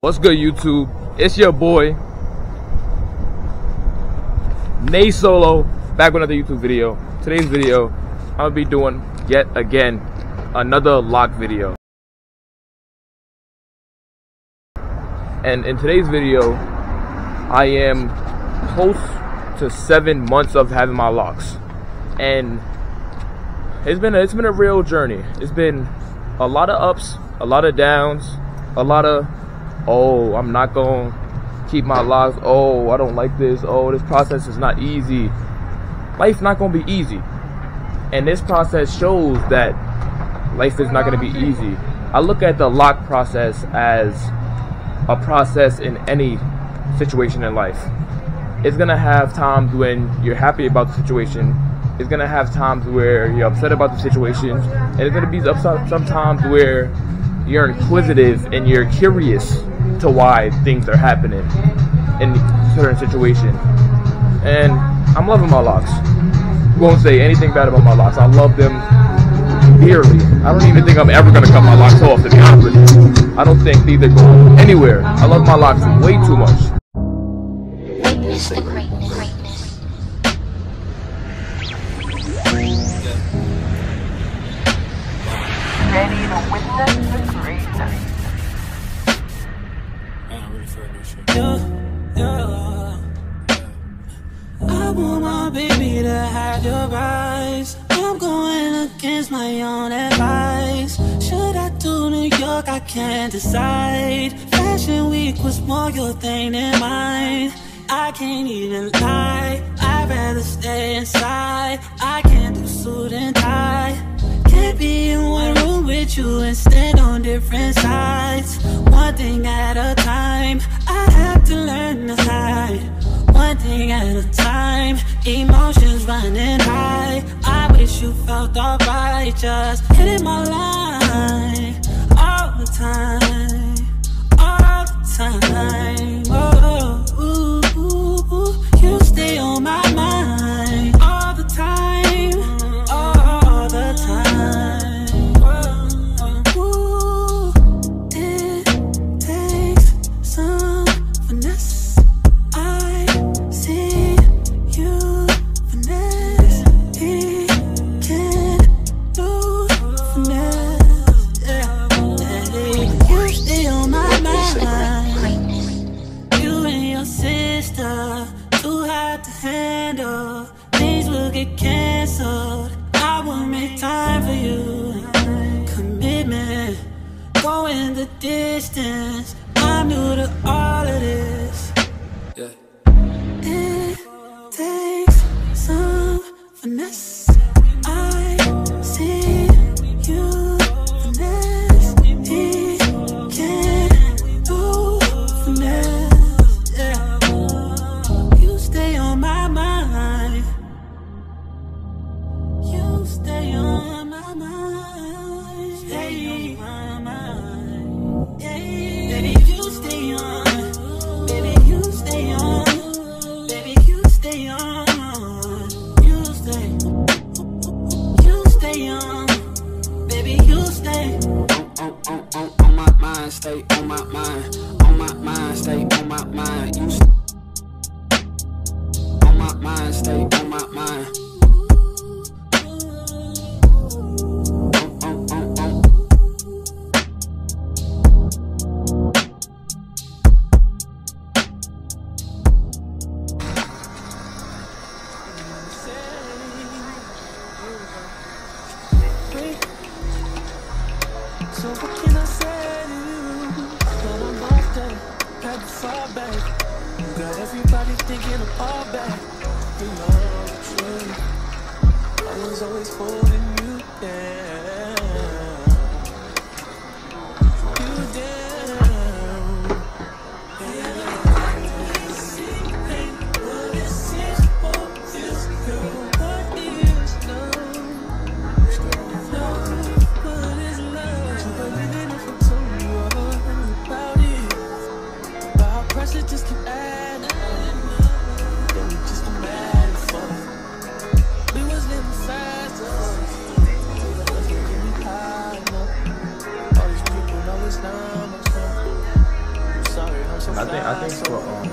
What's good, YouTube? It's your boy, Nay Solo, back with another YouTube video. Today's video, I'm gonna be doing yet again another loc video. And in today's video, I am close to seven months of having my locs, and it's been a, it's been a real journey. It's been a lot of ups, a lot of downs, a lot of oh, I'm not going to keep my locs. Oh, I don't like this. Oh, this process is not easy. Life's not going to be easy. And this process shows that life is not going to be easy. I look at the loc process as a process in any situation in life. It's going to have times when you're happy about the situation. It's going to have times where you're upset about the situation. And it's going to be some times where you're inquisitive and you're curious to why things are happening in certain situations. And I'm loving my locs. Won't say anything bad about my locs. I love them dearly. I don't even think I'm ever gonna cut my locs off to be honest with you. I don't think these are going anywhere. I love my locks way too much. Ready to witness the greatness. Yeah, yeah. I want my baby to have your eyes. I'm going against my own advice. Should I do New York? I can't decide. Fashion week was more your thing than mine. I can't even lie. I'd rather stay inside. I can't do suit and tie. Can't be in one room with you and stand on different sides. One thing at a alright. Just hitting my line going the distance. I'm new to all of this. On my mind, on my mind, stay on my mind. You on my mind, stay on my mind. So what can I fall back. You got everybody thinking I'm all back. You know the truth. I was always holding you down. I think for um,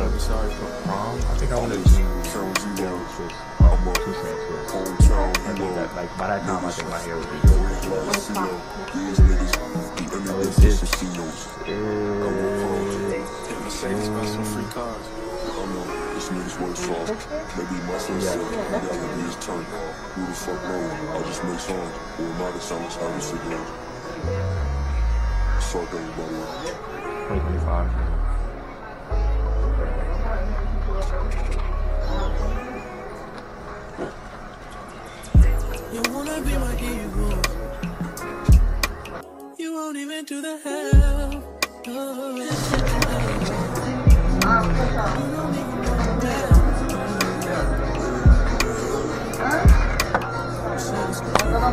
I'm sorry for prom. I think I want to do something else. Almost the same thing. I think that like by that time I think my hair would be good. So it's it's niggas work soft. Maybe my son said, reality is turned off. Who the fuck knows? I just make songs. Or my songs, I just forget how this shit goes? Fuck everybody. 2025. You wanna be my hero. You won't even do the hell. Oh. No, I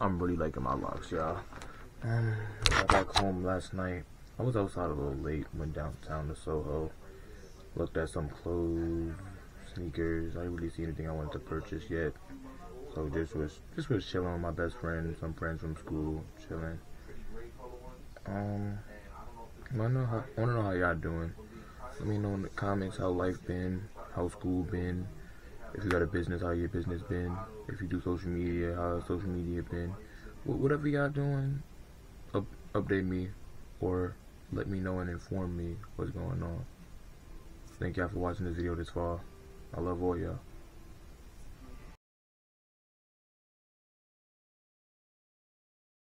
I'm really liking my locs, y'all. Um, got back home last night. I was outside a little late. Went downtown to Soho. Looked at some clothes, sneakers. I didn't really see anything I wanted to purchase yet. So just was just was chilling with my best friend, some friends from school, chilling. Um, I know how, I wanna know how y'all doing. Let me know in the comments how life been, how school been. If you got a business, how your business been. If you do social media, how social media been. Wh- Whatever y'all doing, up, update me or let me know and inform me what's going on. Thank y'all for watching this video this far. I love all y'all.